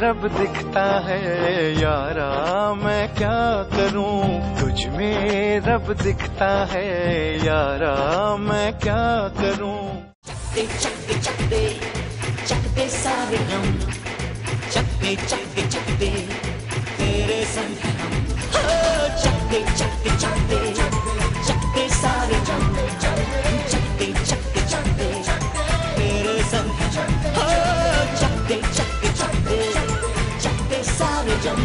रब दिखता है, यारा मैं क्या करूँ? तुझ में रब दिखता है, यारा मैं क्या करूँ? चकते चकते चकते चकते सारे हम। चकते चकते चकते, तेरे संग हम। चकते चकते। सारे जम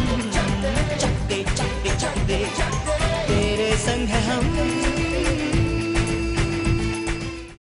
चकते चकते चकते चकते तेरे संग हम